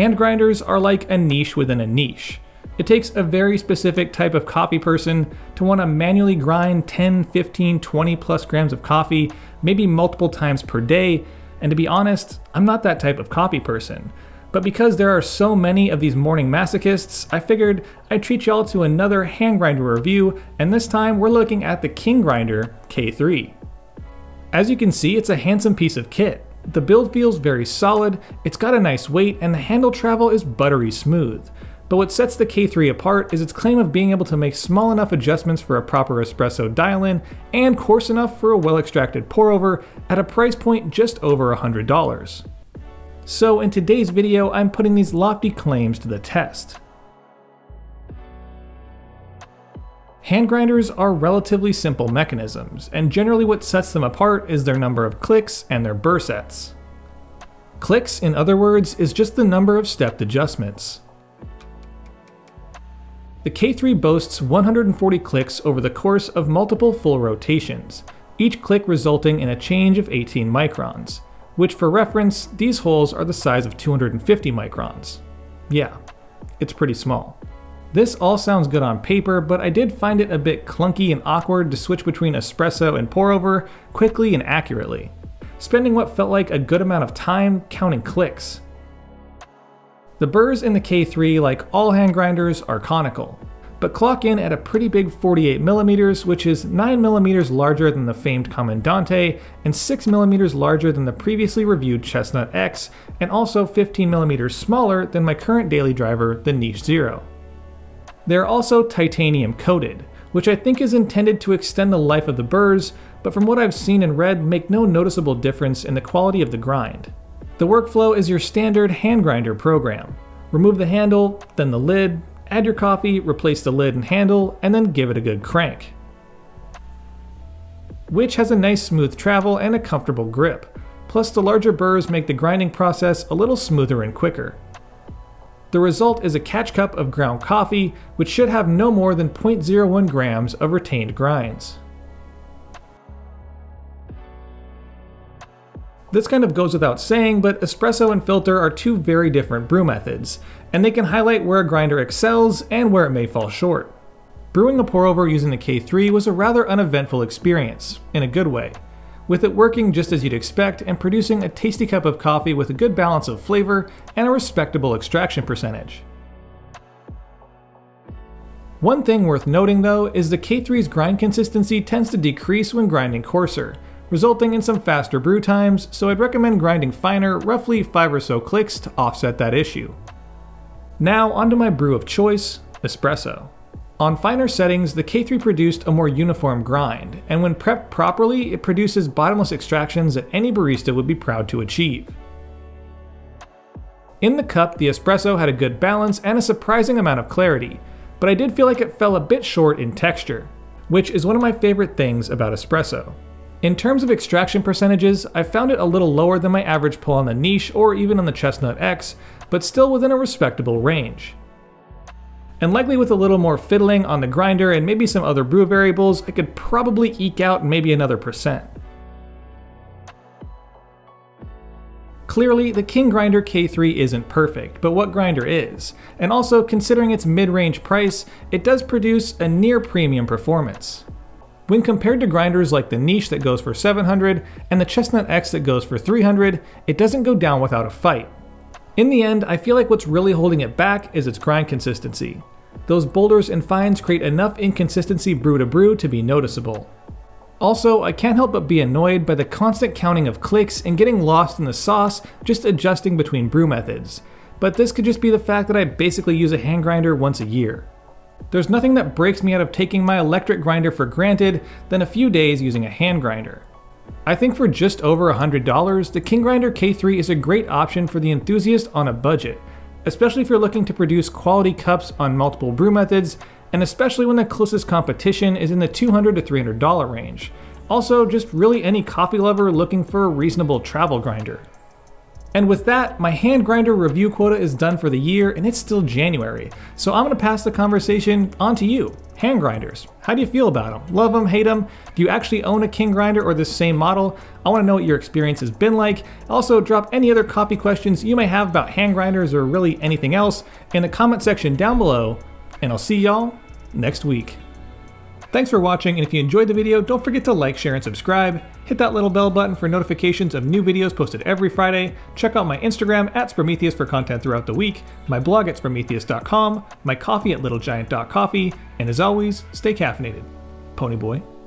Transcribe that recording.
Hand grinders are like a niche within a niche. It takes a very specific type of coffee person to want to manually grind 10, 15, 20 plus grams of coffee, maybe multiple times per day, and to be honest, I'm not that type of coffee person. But because there are so many of these morning masochists, I figured I'd treat y'all to another hand grinder review, and this time we're looking at the Kingrinder K3. As you can see, it's a handsome piece of kit. The build feels very solid, it's got a nice weight, and the handle travel is buttery smooth. But what sets the K3 apart is its claim of being able to make small enough adjustments for a proper espresso dial-in and coarse enough for a well-extracted pour-over at a price point just over $100. So in today's video, I'm putting these lofty claims to the test. Hand grinders are relatively simple mechanisms, and generally what sets them apart is their number of clicks and their burr sets. Clicks, in other words, is just the number of stepped adjustments. The K3 boasts 140 clicks over the course of multiple full rotations, each click resulting in a change of 18 microns, which for reference, these holes are the size of 250 microns. Yeah, it's pretty small. This all sounds good on paper, but I did find it a bit clunky and awkward to switch between espresso and pour over quickly and accurately, spending what felt like a good amount of time counting clicks. The burrs in the K3, like all hand grinders, are conical, but clock in at a pretty big 48mm, which is 9mm larger than the famed Comandante and 6mm larger than the previously reviewed Chestnut X, and also 15mm smaller than my current daily driver, the Niche Zero. They're also titanium coated, which I think is intended to extend the life of the burrs, but from what I've seen and read make no noticeable difference in the quality of the grind. The workflow is your standard hand grinder program. Remove the handle, then the lid, add your coffee, replace the lid and handle, and then give it a good crank. Which has a nice smooth travel and a comfortable grip, plus the larger burrs make the grinding process a little smoother and quicker. The result is a catch cup of ground coffee, which should have no more than 0.01 grams of retained grinds. This kind of goes without saying, but espresso and filter are two very different brew methods, and they can highlight where a grinder excels and where it may fall short. Brewing a pour over using the K3 was a rather uneventful experience, in a good way with it working just as you'd expect and producing a tasty cup of coffee with a good balance of flavor and a respectable extraction percentage. One thing worth noting though is the K3's grind consistency tends to decrease when grinding coarser, resulting in some faster brew times, so I'd recommend grinding finer, roughly 5 or so clicks to offset that issue. Now onto my brew of choice, espresso. On finer settings, the K3 produced a more uniform grind, and when prepped properly, it produces bottomless extractions that any barista would be proud to achieve. In the cup, the espresso had a good balance and a surprising amount of clarity, but I did feel like it fell a bit short in texture, which is one of my favorite things about espresso. In terms of extraction percentages, I found it a little lower than my average pull on the niche or even on the Chestnut X, but still within a respectable range and likely with a little more fiddling on the grinder and maybe some other brew variables, I could probably eke out maybe another percent. Clearly, the Kingrinder K3 isn't perfect, but what grinder is? And also, considering its mid-range price, it does produce a near premium performance. When compared to grinders like the Niche that goes for 700 and the Chestnut X that goes for 300, it doesn't go down without a fight. In the end, I feel like what's really holding it back is its grind consistency. Those boulders and fines create enough inconsistency brew to brew to be noticeable. Also, I can't help but be annoyed by the constant counting of clicks and getting lost in the sauce just adjusting between brew methods. But this could just be the fact that I basically use a hand grinder once a year. There's nothing that breaks me out of taking my electric grinder for granted than a few days using a hand grinder. I think for just over $100, the Kingrinder K3 is a great option for the enthusiast on a budget, especially if you're looking to produce quality cups on multiple brew methods, and especially when the closest competition is in the $200 to $300 range. Also, just really any coffee lover looking for a reasonable travel grinder. And with that, my hand grinder review quota is done for the year and it's still January. So I'm gonna pass the conversation on to you. Hand grinders, how do you feel about them? Love them, hate them? Do you actually own a Kingrinder or this same model? I wanna know what your experience has been like. Also, drop any other copy questions you may have about hand grinders or really anything else in the comment section down below, and I'll see y'all next week. Thanks for watching, and if you enjoyed the video, don't forget to like, share, and subscribe. Hit that little bell button for notifications of new videos posted every Friday. Check out my Instagram at Sprometheus for content throughout the week, my blog at sprometheus.com, my coffee at littlegiant.coffee, and as always, stay caffeinated. Ponyboy